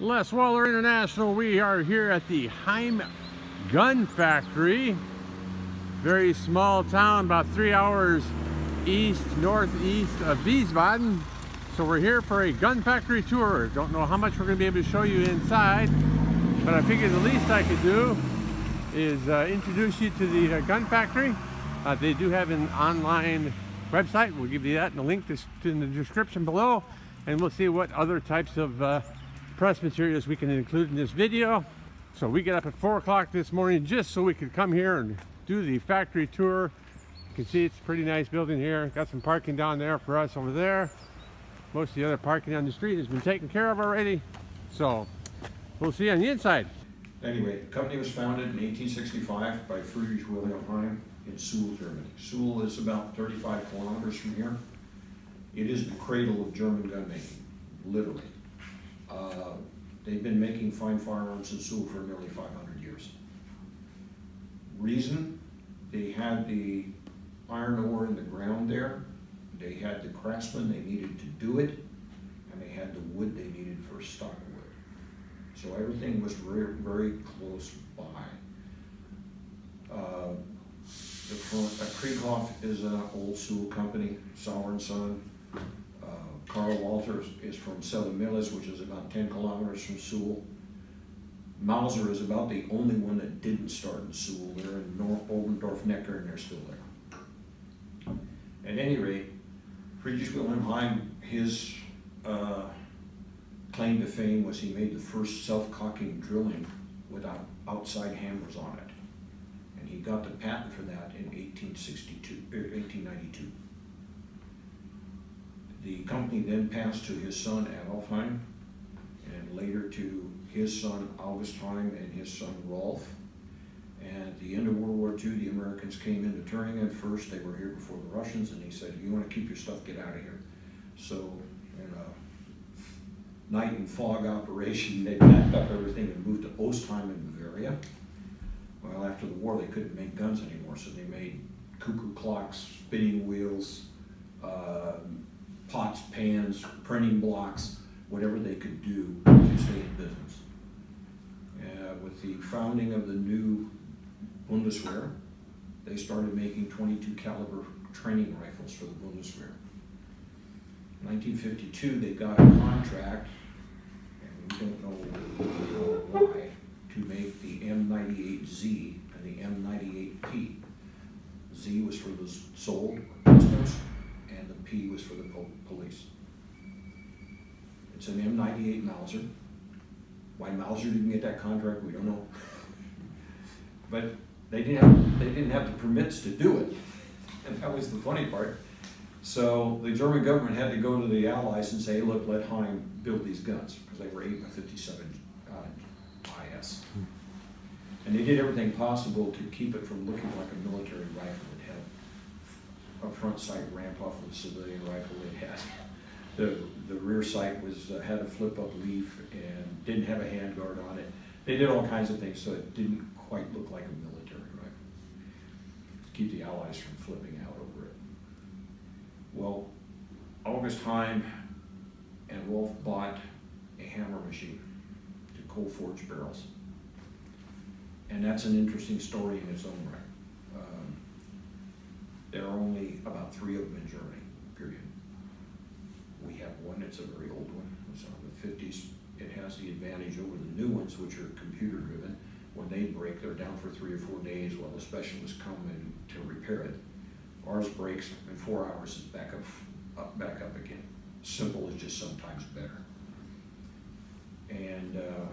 Les Waller International, we are here at the Heym Gun Factory. Very small town, about three hours east, northeast of Wiesbaden. So we're here for a gun factory tour. Don't know how much we're gonna be able to show you inside, but I figured the least I could do is uh, introduce you to the uh, gun factory. Uh, they do have an online website. We'll give you that in the link in the description below. And we'll see what other types of uh, press materials we can include in this video. So we get up at four o'clock this morning just so we could come here and do the factory tour. You can see it's a pretty nice building here. Got some parking down there for us over there. Most of the other parking on the street has been taken care of already. So we'll see you on the inside. Anyway, the company was founded in 1865 by Friedrich Wilhelm Heym in Suhl, Germany. Suhl is about 35 kilometers from here. It is the cradle of German gun making, literally. Uh, they've been making fine firearms in Suhl for nearly 500 years. Reason? They had the iron ore in the ground there. They had the craftsmen they needed to do it, and they had the wood they needed for stock wood. So everything was very, very close by. Uh, the uh, Krieghoff is an old Suhl company, Sauer and Son. Carl Walters is from Mehlis, which is about 10 kilometers from Suhl. Mauser is about the only one that didn't start in Suhl. They're in North Oberndorf Neckar and they're still there. At any rate, Friedrich Wilhelm Heym, his uh, claim to fame was he made the first self-cocking drilling without outside hammers on it. And he got the patent for that in 1862, 1892. The company then passed to his son Adolf Heym, and later to his son August Heym and his son Rolf. And at the end of World War II, the Americans came into Thüringen first. They were here before the Russians, and he said, "You want to keep your stuff? Get out of here." So, in a night and fog operation, they packed up everything and moved to Ostheim in Bavaria. Well, after the war, they couldn't make guns anymore, so they made cuckoo clocks, spinning wheels, uh, pots, pans, printing blocks, whatever they could do to stay in business. Uh, with the founding of the new Bundeswehr, they started making 22 caliber training rifles for the Bundeswehr. In 1952, they got a contract, and we don't know why, to make the M98Z and the M98P. Z was for the sold pistols, P was for the po police. It's an M98 Mauser. Why Mauser didn't get that contract, we don't know. but they didn't have, they didn't have the permits to do it, and that was the funny part. So the German government had to go to the Allies and say, look, let Heym build these guns, because they were 8 by 57 uh, IS. And they did everything possible to keep it from looking like a military rifle front sight ramp off of a civilian rifle. It had the the rear sight was uh, had a flip up leaf and didn't have a handguard on it. They did all kinds of things so it didn't quite look like a military rifle to keep the Allies from flipping out over it. Well, August Heym and Wolf bought a hammer machine to cold forge barrels. And that's an interesting story in its own right. Are only about three of them in Germany, period. We have one, it's a very old one, it's of the fifties. It has the advantage over the new ones, which are computer driven. When they break, they're down for three or four days while the specialists come in to repair it. Ours breaks in four hours, is back up, up back up again. Simple is just sometimes better. And uh,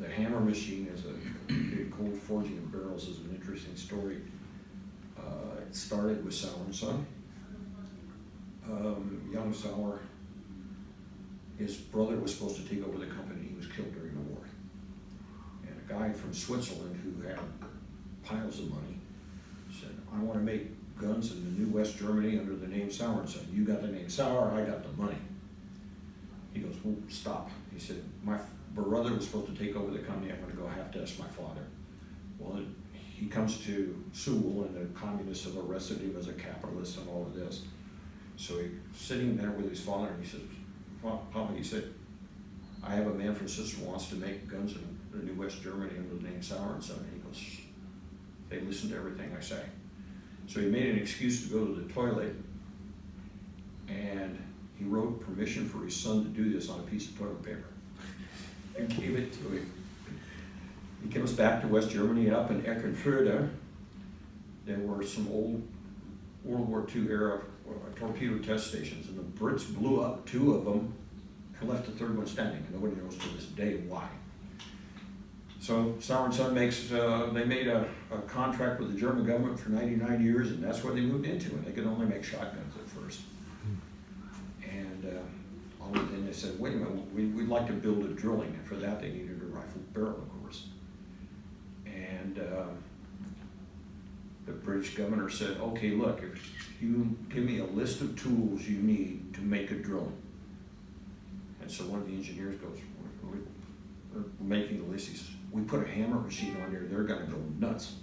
the hammer machine is a cold forging of barrels is an interesting story. It started with Sauer and Son. Um, young Sauer, his brother was supposed to take over the company. He was killed during the war. And a guy from Switzerland who had piles of money said, I want to make guns in the new West Germany under the name Sauer and Son. You got the name Sauer, I got the money. He goes, well, stop. He said, my brother was supposed to take over the company. I'm going to go have to ask my father. Well, he comes to Suhl and the communists have arrested him as a capitalist and all of this. So he's sitting there with his father and he says, Papa, he said, I have a man from Sister wants to make guns in the New West Germany under the name Sauer and Son. And he goes, they listen to everything I say. So he made an excuse to go to the toilet and he wrote permission for his son to do this on a piece of toilet paper and gave it to him. He comes back to West Germany and up in Eckernförde. There were some old World War II era uh, torpedo test stations, and the Brits blew up two of them and left the third one standing. And nobody knows to this day why. So and Son makes, uh, they made a, a, contract with the German government for 99 years, and that's where they moved into, and they could only make shotguns at first. And uh, then they said, wait a minute, we, would like to build a drilling, and for that they needed a rifle barrel. And uh, the British governor said, okay, look, if you give me a list of tools you need to make a drilling. And so one of the engineers goes, we're, making the list. Says, we put a hammer machine on there, they're gonna go nuts.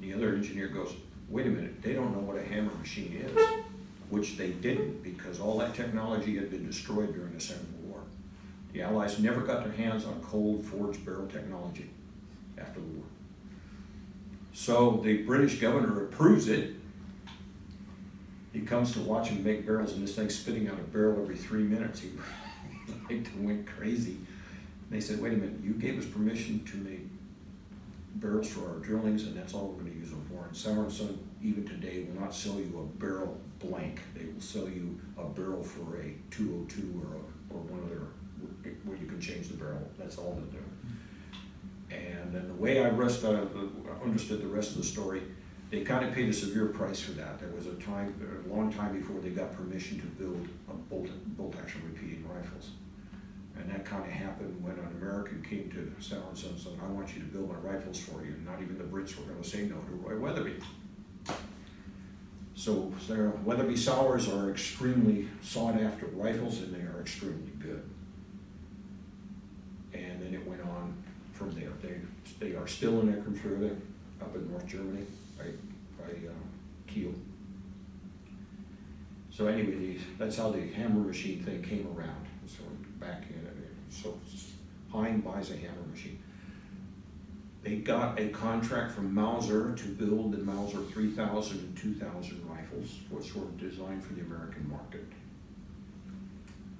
The other engineer goes, wait a minute, they don't know what a hammer machine is, which they didn't because all that technology had been destroyed during the Second World War. The Allies never got their hands on cold forged barrel technology after the war. So the British governor approves it. He comes to watch him make barrels, and this thing's spitting out a barrel every three minutes. He went crazy. They said, wait a minute, you gave us permission to make barrels for our drillings, and that's all we're going to use them for. And Sauer and Son, even today, will not sell you a barrel blank. They will sell you a barrel for a 202 or, a, or one of their, where you can change the barrel. That's all they'll do. And then the way I rest, uh, understood the rest of the story, they kind of paid a severe price for that. There was a time, a long time before they got permission to build bolt, bolt action repeating rifles. And that kind of happened when an American came to Sauer and and said, I want you to build my rifles for you. Not even the Brits were going to say no to Roy Weatherby. So Weatherby Sauers are extremely sought after rifles and they are extremely good. And then it went on from there. They, are still in Eckernförde, up in North Germany, right by uh, Kiel. So anyway, the, that's how the hammer machine thing came around. So back in, so Heym buys a hammer machine. They got a contract from Mauser to build the Mauser 3000 and 2000 rifles, which were designed for the American market.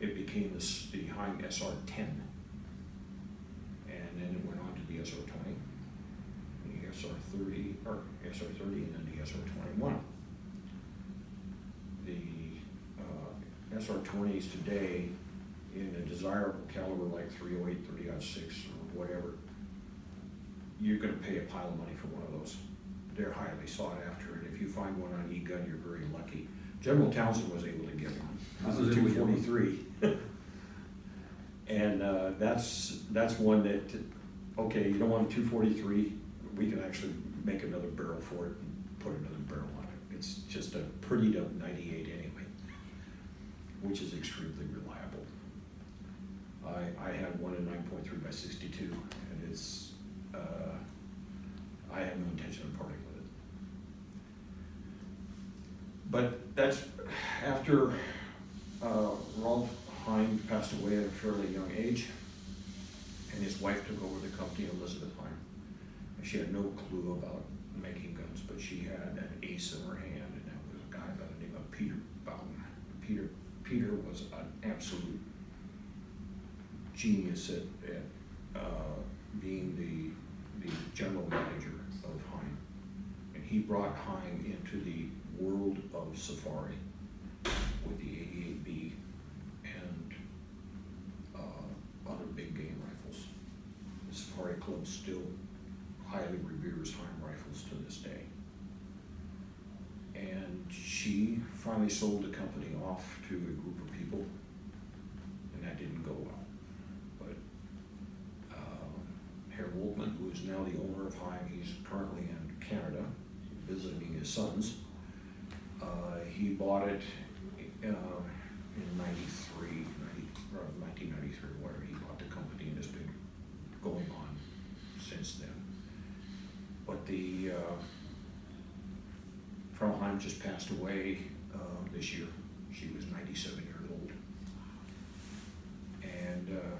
It became this, the Heym SR-10 and then it went on to the SR20, the SR30, or SR30, and then the SR21. The uh, SR20s today, in a desirable caliber like 308, 30 6, or whatever, you're going to pay a pile of money for one of those. They're highly sought after, and if you find one on eGun, you're very lucky. General Townsend was able to get one. This is 243. And uh, that's that's one that, okay, you don't want a 243. We can actually make another barrel for it and put another barrel on it. It's just a pretty up 98 anyway, which is extremely reliable. I, I have one in 9.3 by 62, and it's, uh, I have no intention of parting with it. But that's after uh, Rolf Heym passed away at a fairly young age, and his wife took over the company, Elizabeth Heym. She had no clue about making guns, but she had an ace in her hand, and that was a guy by the name of Peter Bowden. Peter, Peter was an absolute genius at, at uh, being the, the general manager of Heym. And he brought Heym into the world of safari with the 88B Safari Club still highly reveres Heym rifles to this day. And she finally sold the company off to a group of people, and that didn't go well. But uh, Herr Woltmann, who is now the owner of Heym, he's currently in Canada visiting his sons. Uh, he bought it uh, in 93, 90, 1993, whatever. He bought the company and has been going on since then. But the uh, Frau Heym just passed away uh, this year. She was 97 years old. And uh,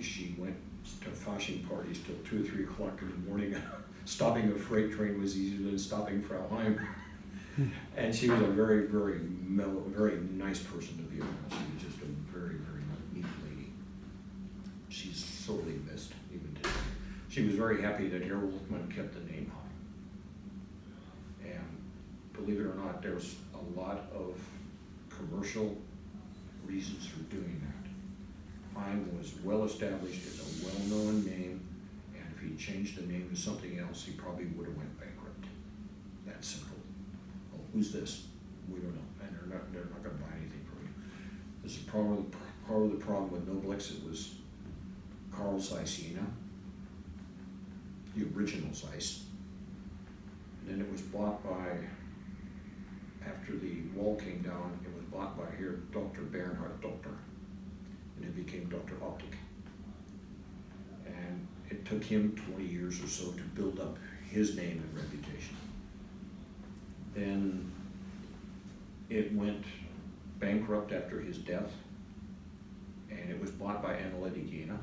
parties, she went to Fasching parties till two or three o'clock in the morning. stopping a freight train was easier than stopping Frau Heym. and she was a very, very mellow, very nice person to be around. She was just a very, very neat lady. She's sorely missed even today. She was very happy that Harold Wolfman kept the name Heym. Believe it or not, there's a lot of commercial reasons for doing that. Heym was well established, it's a well-known name, and if he changed the name to something else, he probably would have went bankrupt. That simple. Oh, who's this? We don't know, and they're not, they're not gonna buy anything from you. This is probably, part of the problem with Noblex, it was Carl Zeiss the original Zeiss. And then it was bought by, after the wall came down, it was bought by here, Dr. Bernhard Docter, and it became Docter Optic. And it took him twenty years or so to build up his name and reputation. Then it went bankrupt after his death, and it was bought by Analytik Jena.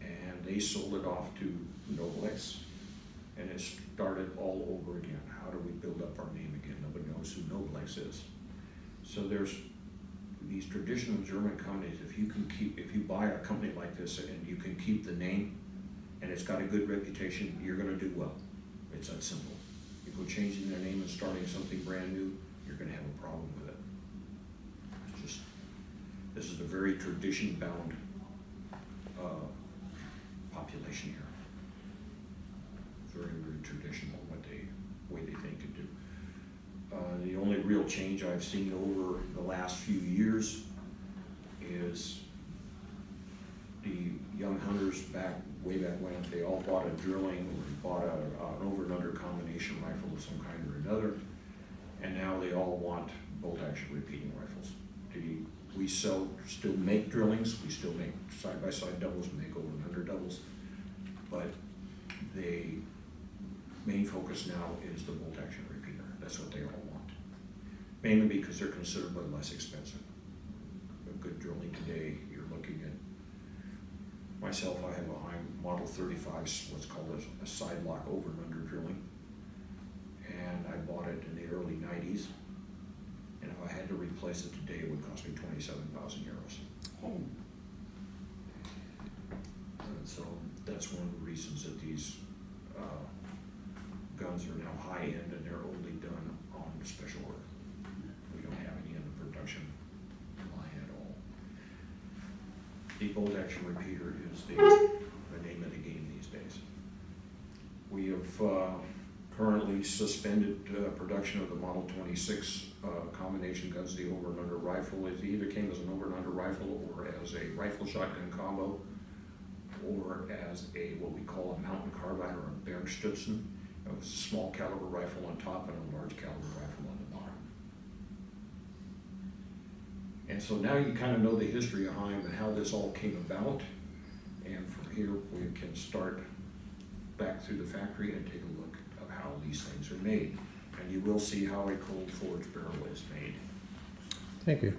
And they sold it off to Noblex, and it started all over again. How do we build up our name again? Nobody knows who Noblex is. So there's these traditional German companies, if you can keep, if you buy a company like this and you can keep the name and it's got a good reputation, you're gonna do well. It's that simple. If go changing their name and starting something brand new, you're gonna have a problem with it. It's just, this is a very tradition-bound, uh, population here. Very, very traditional, what they, way they think and do. Uh, the only real change I've seen over the last few years is the young hunters back, way back when, they all bought a drilling, or bought a, an over and under combination rifle of some kind or another. And now they all want bolt action repeating rifles. The, we sell, still make drillings, we still make side by side doubles, we make over and under doubles. But the main focus now is the bolt action repeater, that's what they all want. Mainly because they're considerably less expensive. A good drilling today, you're looking at, myself, I have a Heym model thirty-five, what's called a, a side lock over and under drilling. And I bought it in the early nineties. And if I had to replace it today, it would cost me twenty-seven thousand euros. And so that's one of the reasons that these, uh, guns are now high-end and they're only done on special order. We don't have any in the production line at all. The bolt action repeater is the, the name of the game these days. We have, uh, currently suspended, uh, production of the Model twenty-six, uh, combination guns, the over and under rifle. It either came as an over and under rifle or as a rifle shotgun combo, or as a, what we call a mountain carbine or a Bergstützen. It was a small caliber rifle on top and a large caliber rifle on the bottom. And so now you kind of know the history of Heym and how this all came about. And from here, we can start back through the factory and take a look of how these things are made. And you will see how a cold forge barrel is made. Thank you.